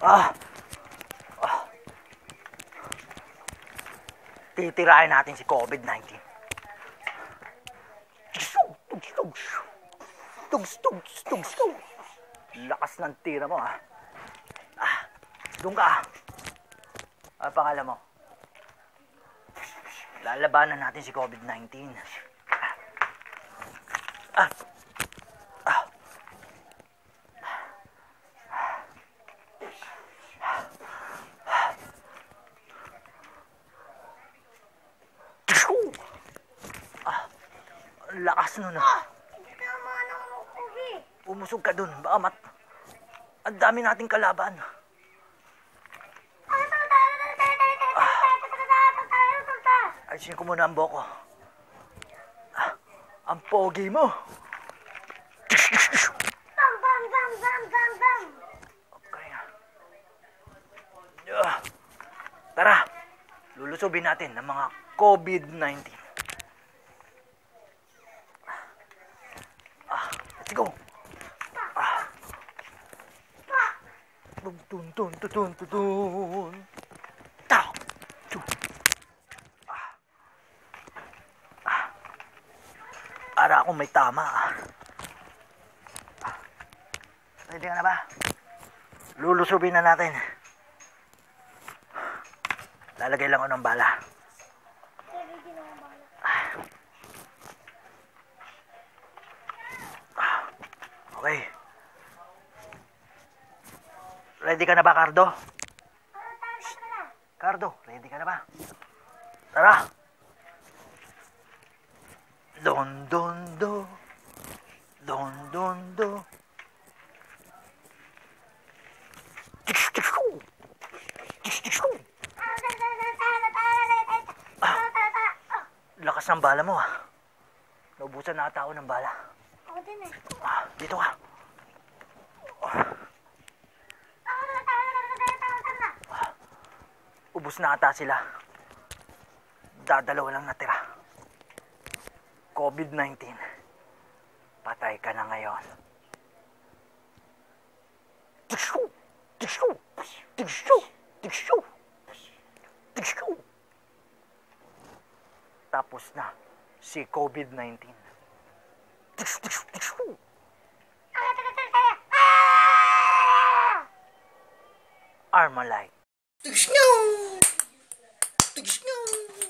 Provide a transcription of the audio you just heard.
Ah. ah. Titirahin natin si COVID-19. Tugs, tugs, tugs, tugs. Lakas ng tira mo, ah. Ah, doon ka. Ano pangalan mo? Lalabanan natin si COVID-19. Ah. Ah. Ah. Ang lakas nun ah. Tama na ako, Kugi. Umusog ka dun. Baka mat... Ang dami nating kalaban. Ayusin ko muna ang boko. Ah, ang pogi mo. Bam, bam, bam, bam, bam, bam. Okay. Ah. Tara, lulusubin natin ng mga COVID-19. Ah, let's go. Ah. Dun, dun, dun, dun, dun, dun, dun. Tao. Tu. Ah. Ah. Ara akong may tama. ah. Ready ka na ba? Lulusubin na natin. Lalagay lang ako ng bala. Okay. Ready ka na ba, Cardo? Cardo, ready ka na ba? Tara! Don, don, do. Don, don, do. Hu. Lakas ng bala mo, ah. Naubusan na ata ako ng bala. Ako din eh. Ah, dito ka. Ubus na ata sila. Dadalawa lang natira. COVID-19. Patay ka na ngayon. Tikshu! Tikshu! Tikshu! Tikshu! Tikshu! Tapos na si COVID-19. Armalite. Tigs nyo! Tigs nyo!